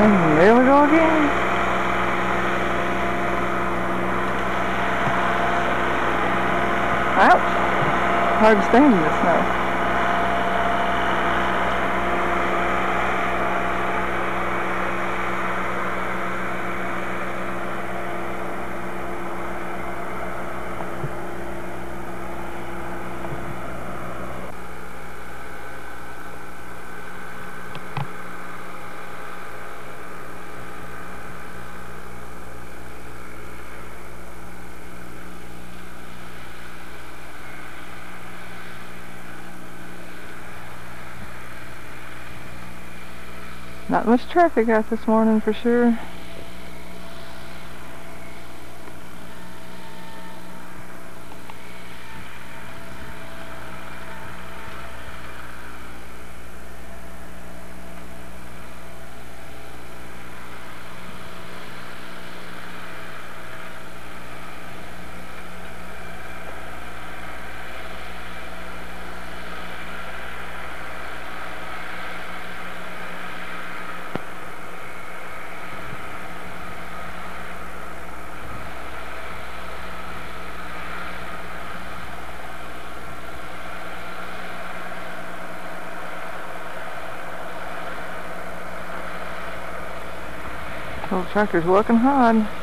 And there we go again. Ouch. Hard stand in the snow. Not much traffic out this morning for sure. Old tractor's working hard.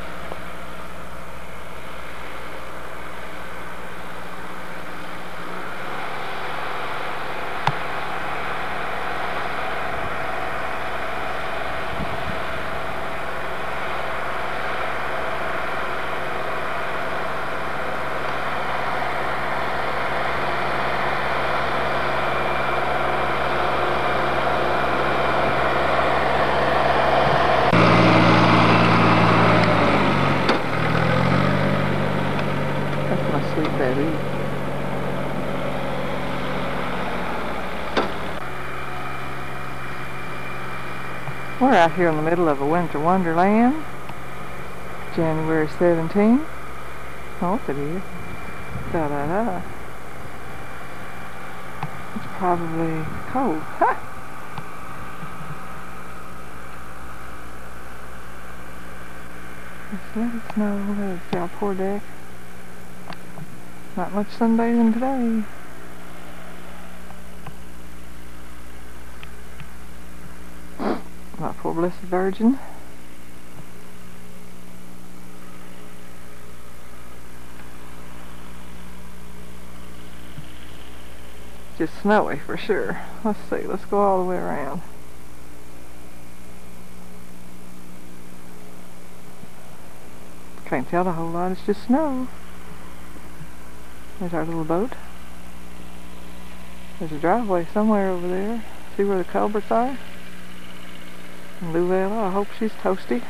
We're out here in the middle of a winter wonderland. January 17th. Oh, it is. Da da da. It's probably cold. Ha! Just let it snow. There's our poor deck. Not much sunbathing today. My poor blessed virgin. Just snowy for sure. Let's see, let's go all the way around. Can't tell a whole lot, it's just snow. There's our little boat. There's a driveway somewhere over there. See where the culverts are? Luella, I hope she's toasty.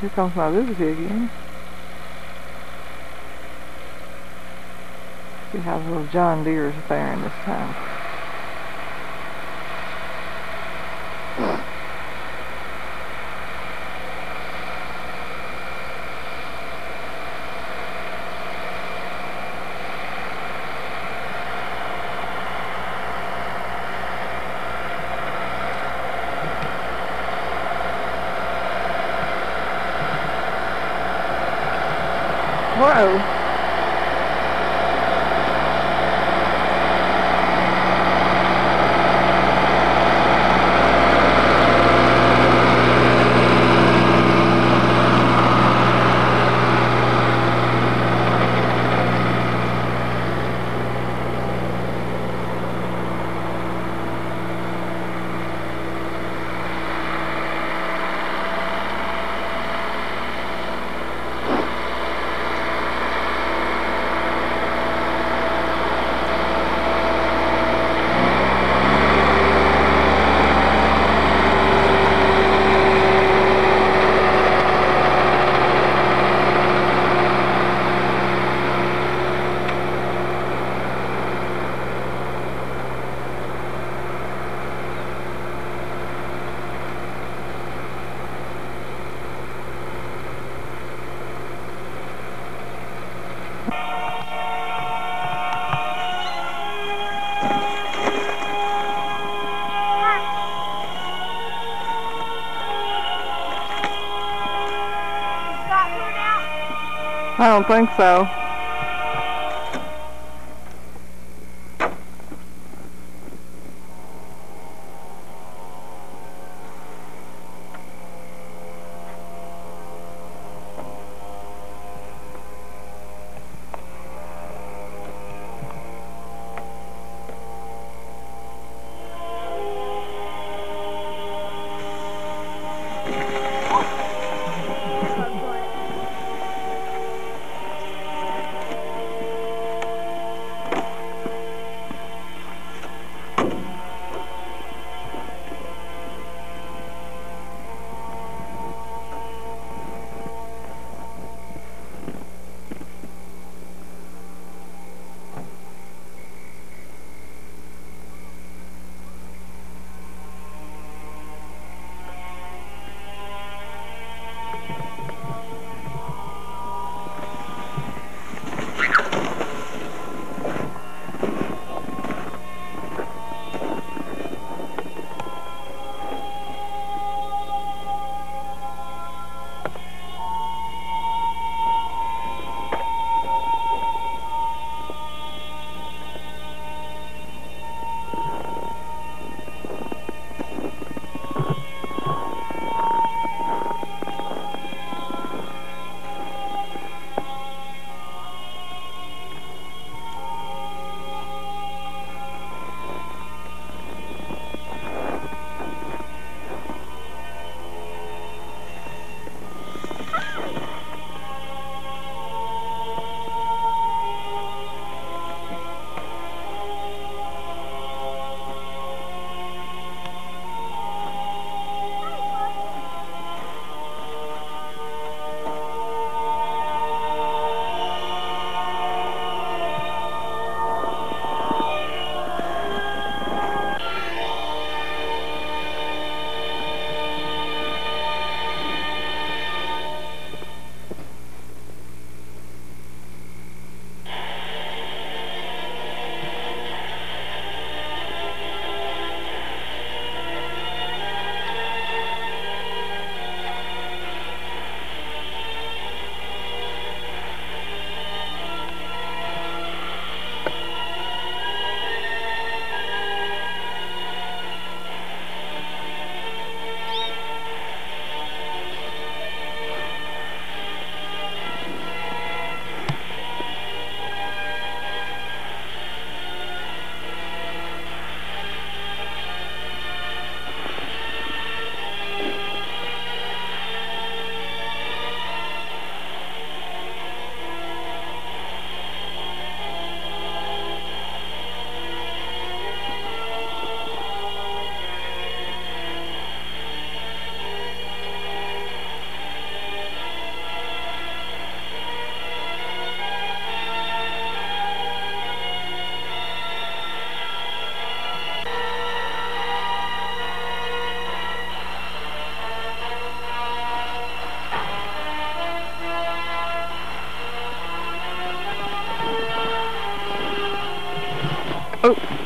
Here comes my Lucy again. See the little John Deere's faring this time. Whoa. I don't think so. Oh.